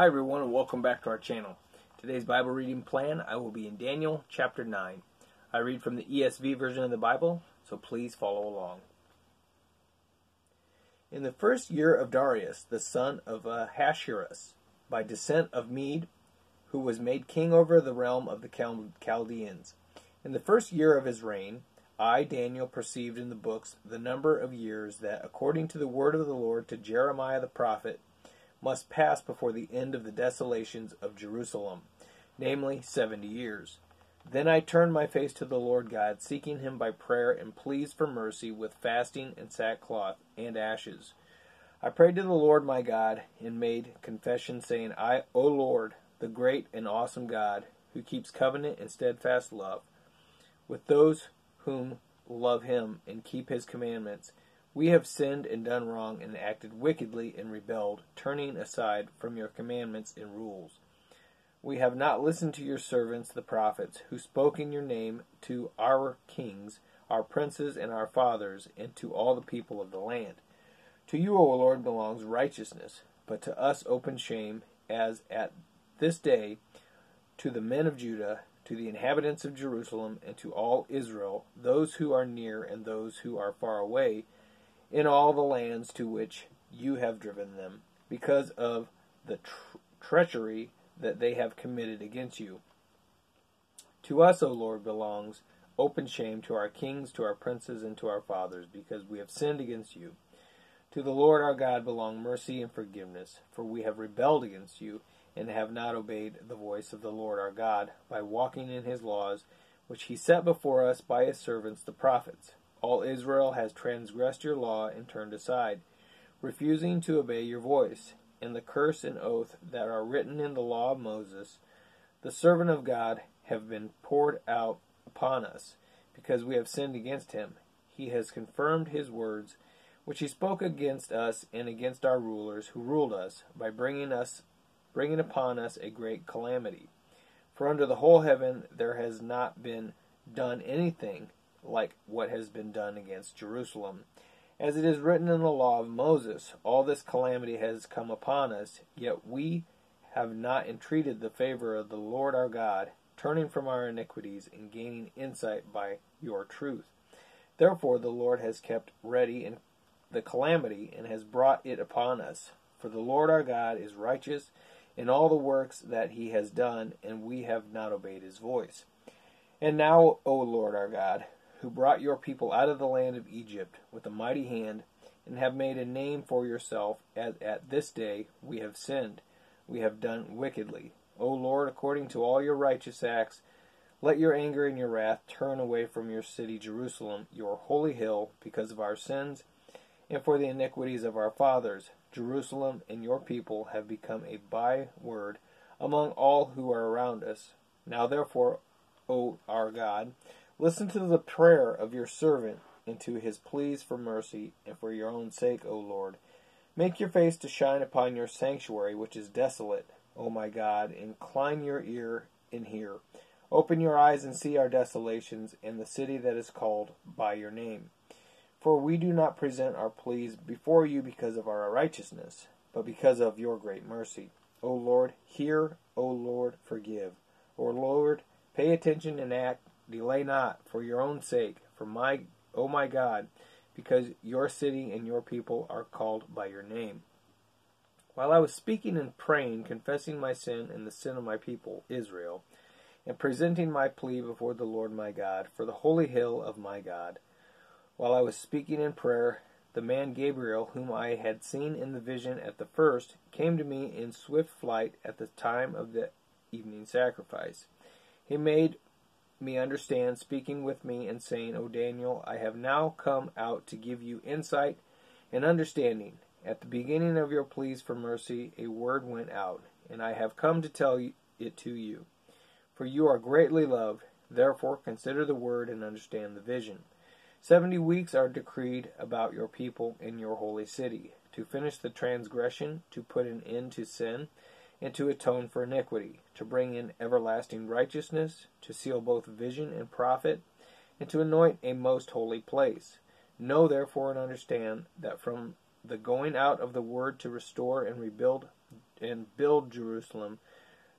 Hi everyone and welcome back to our channel. Today's Bible reading plan, I will be in Daniel chapter 9. I read from the ESV version of the Bible, so please follow along. In the first year of Darius, the son of Ahasuerus, by descent of Mede, who was made king over the realm of the Chaldeans. In the first year of his reign, I, Daniel, perceived in the books the number of years that, according to the word of the Lord to Jeremiah the prophet, must pass before the end of the desolations of Jerusalem, namely seventy years. Then I turned my face to the Lord God, seeking him by prayer and pleas for mercy with fasting and sackcloth and ashes. I prayed to the Lord my God and made confession, saying, I, O Lord, the great and awesome God, who keeps covenant and steadfast love with those whom love him and keep his commandments, we have sinned and done wrong and acted wickedly and rebelled, turning aside from your commandments and rules. We have not listened to your servants, the prophets, who spoke in your name to our kings, our princes, and our fathers, and to all the people of the land. To you, O Lord, belongs righteousness, but to us open shame, as at this day to the men of Judah, to the inhabitants of Jerusalem, and to all Israel, those who are near and those who are far away, in all the lands to which you have driven them, because of the tr- treachery that they have committed against you. To us, O Lord, belongs open shame to our kings, to our princes, and to our fathers, because we have sinned against you. To the Lord our God belong mercy and forgiveness, for we have rebelled against you, and have not obeyed the voice of the Lord our God, by walking in his laws, which he set before us by his servants the prophets. All Israel has transgressed your law and turned aside, refusing to obey your voice. And the curse and oath that are written in the law of Moses, the servant of God, have been poured out upon us, because we have sinned against him. He has confirmed his words, which he spoke against us and against our rulers who ruled us, by bringing us, bringing upon us a great calamity. For under the whole heaven there has not been done anything like what has been done against Jerusalem. As it is written in the law of Moses, all this calamity has come upon us, yet we have not entreated the favor of the Lord our God, turning from our iniquities and gaining insight by your truth. Therefore the Lord has kept ready in the calamity and has brought it upon us. For the Lord our God is righteous in all the works that he has done, and we have not obeyed his voice. And now, O Lord our God, who brought your people out of the land of Egypt with a mighty hand, and have made a name for yourself, as at this day we have sinned, we have done wickedly. O Lord, according to all your righteous acts, let your anger and your wrath turn away from your city Jerusalem, your holy hill, because of our sins and for the iniquities of our fathers. Jerusalem and your people have become a byword among all who are around us. Now therefore, O our God, Listen to the prayer of your servant and to his pleas for mercy, and for your own sake, O Lord. Make your face to shine upon your sanctuary, which is desolate, O my God. Incline your ear and hear. Open your eyes and see our desolations, and the city that is called by your name. For we do not present our pleas before you because of our righteousness, but because of your great mercy. O Lord, hear, O Lord, forgive. O Lord, pay attention and act Delay not, for your own sake, for my, O my God, because your city and your people are called by your name. While I was speaking and praying, confessing my sin and the sin of my people, Israel, and presenting my plea before the Lord my God for the holy hill of my God, while I was speaking in prayer, the man Gabriel, whom I had seen in the vision at the first, came to me in swift flight at the time of the evening sacrifice. He made me understand, speaking with me and saying, O Daniel, I have now come out to give you insight and understanding. At the beginning of your pleas for mercy, a word went out, and I have come to tell it to you. For you are greatly loved, therefore consider the word and understand the vision. Seventy weeks are decreed about your people in your holy city, to finish the transgression, to put an end to sin, and to atone for iniquity, to bring in everlasting righteousness, to seal both vision and prophet, and to anoint a most holy place. Know therefore and understand that from the going out of the word to restore and rebuild and build Jerusalem.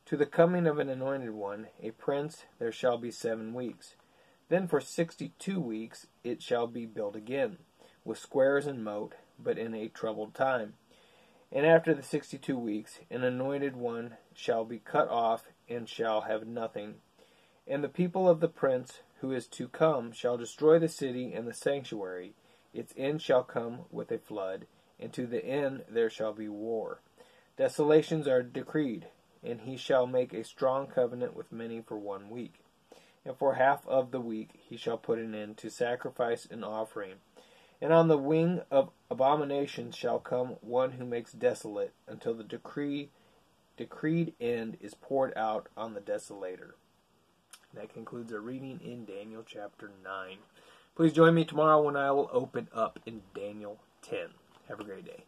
To the coming of an anointed one, a prince, there shall be seven weeks. Then for sixty two weeks it shall be built again, with squares and moat, but in a troubled time. And after the sixty two weeks, an anointed one shall be cut off, and shall have nothing. And the people of the prince who is to come shall destroy the city and the sanctuary. Its end shall come with a flood, and to the end there shall be war. Desolations are decreed, and he shall make a strong covenant with many for one week. And for half of the week he shall put an end to sacrifice and offering. And on the wing of abomination shall come one who makes desolate, until the decree decreed end is poured out on the desolator. That concludes our reading in Daniel chapter 9. Please join me tomorrow when I will open up in Daniel 10. Have a great day.